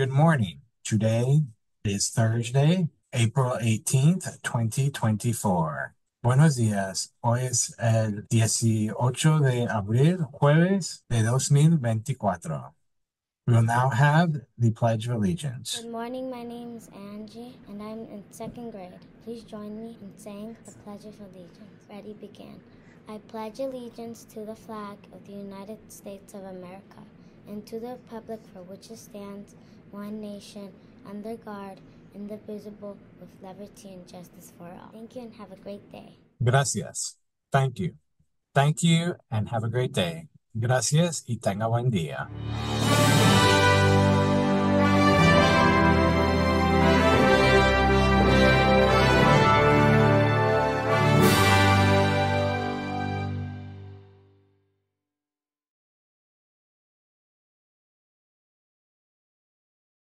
Good morning. Today is Thursday, April 18th, 2024. Buenos días. Hoy es el 18 de abril, jueves de 2024. We will now have the Pledge of Allegiance. Good morning, my name is Angie, and I'm in second grade. Please join me in saying the Pledge of Allegiance. Ready, begin. I pledge allegiance to the flag of the United States of America and to the republic for which it stands, one nation, under God, indivisible, with liberty and justice for all. Thank you and have a great day. Gracias. Thank you. Thank you and have a great day. Gracias y tenga buen día.